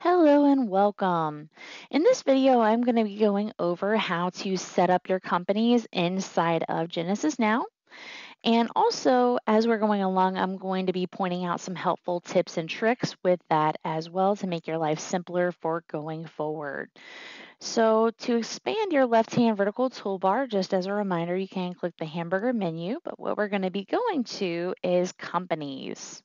Hello and welcome. In this video, I'm going to be going over how to set up your companies inside of Jenesis Now. And also, as we're going along, I'm going to be pointing out some helpful tips and tricks with that as well to make your life simpler for going forward. So to expand your left-hand vertical toolbar, just as a reminder, you can click the hamburger menu, but what we're going to be going to is companies.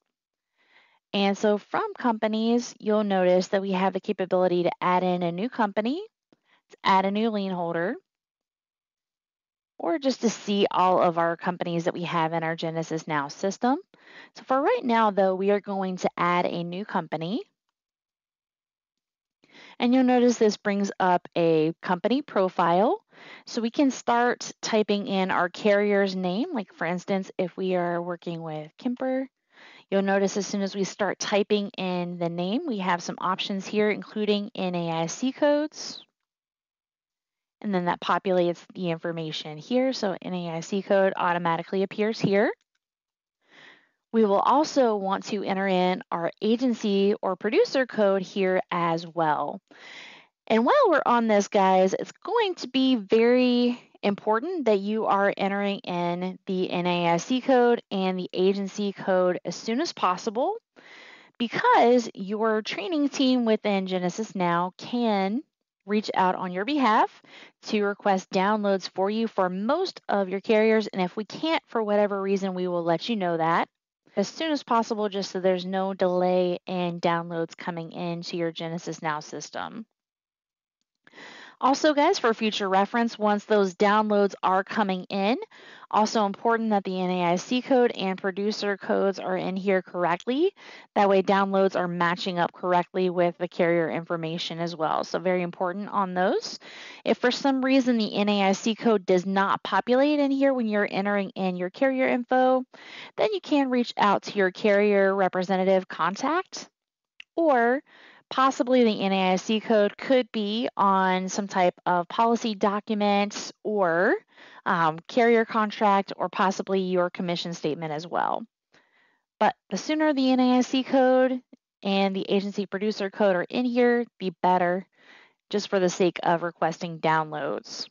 And so from companies, you'll notice that we have the capability to add in a new company, add a new lien holder, or just to see all of our companies that we have in our Jenesis Now system. So for right now, though, we are going to add a new company. And you'll notice this brings up a company profile. So we can start typing in our carrier's name. Like for instance, if we are working with Kemper, You'll notice as soon as we start typing in the name, we have some options here, including NAIC codes. And then that populates the information here. So NAIC code automatically appears here. We will also want to enter in our agency or producer code here as well. And while we're on this, guys, it's going to be very important that you are entering in the NAIC code and the agency code as soon as possible because your training team within Jenesis Now can reach out on your behalf to request downloads for you for most of your carriers. And if we can't, for whatever reason, we will let you know that as soon as possible just so there's no delay in downloads coming into your Jenesis Now system. Also, guys, for future reference, once those downloads are coming in, also important that the NAIC code and producer codes are in here correctly. That way downloads are matching up correctly with the carrier information as well. So very important on those. If for some reason the NAIC code does not populate in here when you're entering in your carrier info, then you can reach out to your carrier representative contact or Possibly the NAIC code could be on some type of policy document or um, carrier contract or possibly your commission statement as well. But the sooner the NAIC code and the agency producer code are in here, the better, just for the sake of requesting downloads.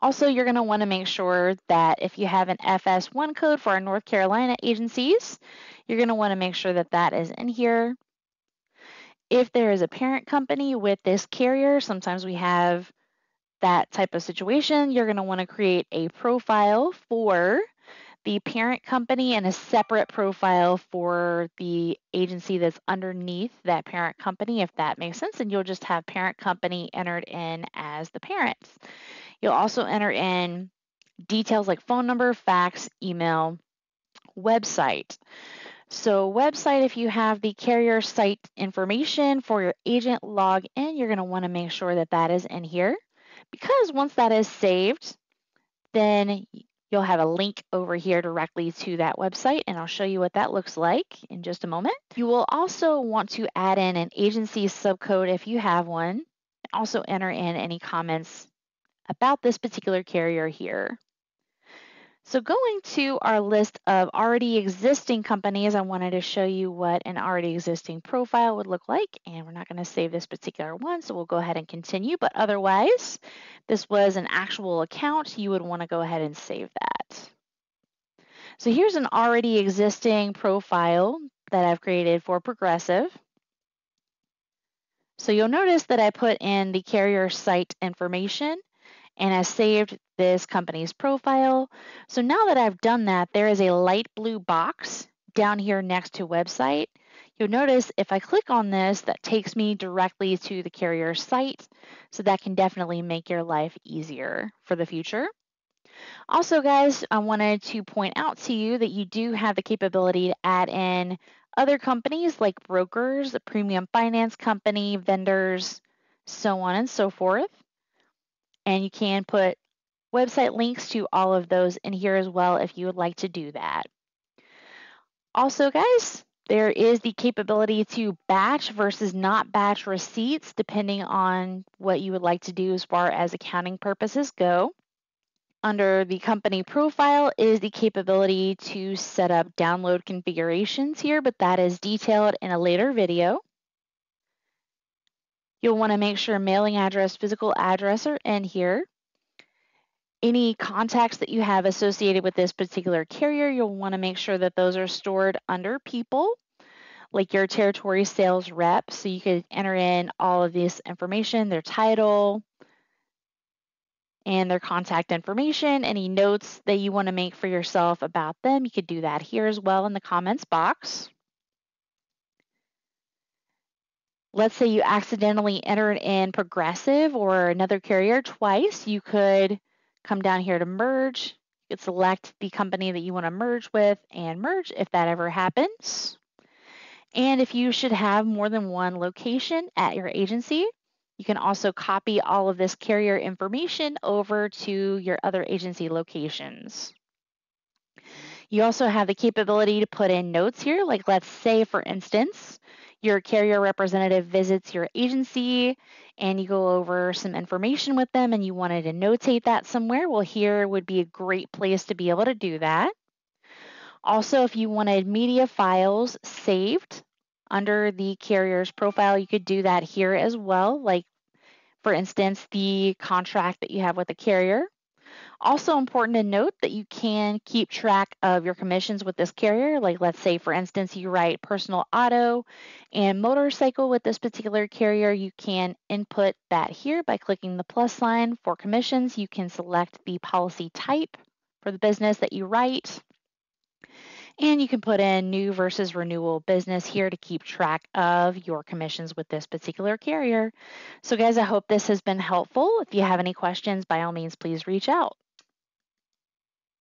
Also, you're going to want to make sure that if you have an FS1 code for our North Carolina agencies, you're going to want to make sure that that is in here. If there is a parent company with this carrier, sometimes we have that type of situation. You're going to want to create a profile for the parent company and a separate profile for the agency that's underneath that parent company, if that makes sense. And you'll just have parent company entered in as the parents. You'll also enter in details like phone number, fax, email, website. So website, if you have the carrier site information for your agent log in, you're going to want to make sure that that is in here because once that is saved, then you'll have a link over here directly to that website and I'll show you what that looks like in just a moment. You will also want to add in an agency subcode if you have one. Also enter in any comments about this particular carrier here. So going to our list of already existing companies, I wanted to show you what an already existing profile would look like. And we're not going to save this particular one, so we'll go ahead and continue. But otherwise, this was an actual account. You would want to go ahead and save that. So here's an already existing profile that I've created for Progressive. So you'll notice that I put in the carrier site information and I saved this company's profile. So now that I've done that, there is a light blue box down here next to website. You'll notice if I click on this, that takes me directly to the carrier site. So that can definitely make your life easier for the future. Also, guys, I wanted to point out to you that you do have the capability to add in other companies like brokers, a premium finance company, vendors, so on and so forth. And you can put website links to all of those in here as well if you would like to do that. Also, guys, there is the capability to batch versus not batch receipts depending on what you would like to do as far as accounting purposes go. Under the company profile is the capability to set up download configurations here, but that is detailed in a later video. You'll want to make sure mailing address, physical address are in here. Any contacts that you have associated with this particular carrier, you'll want to make sure that those are stored under people, like your territory sales rep. So you could enter in all of this information, their title, and their contact information, any notes that you want to make for yourself about them, you could do that here as well in the comments box. Let's say you accidentally entered in Progressive or another carrier twice, you could come down here to merge. You could select the company that you want to merge with and merge if that ever happens. And if you should have more than one location at your agency, you can also copy all of this carrier information over to your other agency locations. You also have the capability to put in notes here, like let's say, for instance, your carrier representative visits your agency and you go over some information with them and you wanted to notate that somewhere, well, here would be a great place to be able to do that. Also, if you wanted media files saved under the carrier's profile, you could do that here as well, like for instance, the contract that you have with the carrier. Also important to note that you can keep track of your commissions with this carrier. Like let's say, for instance, you write personal auto and motorcycle with this particular carrier. You can input that here by clicking the plus sign for commissions. You can select the policy type for the business that you write. And you can put in new versus renewal business here to keep track of your commissions with this particular carrier. So guys, I hope this has been helpful. If you have any questions, by all means, please reach out.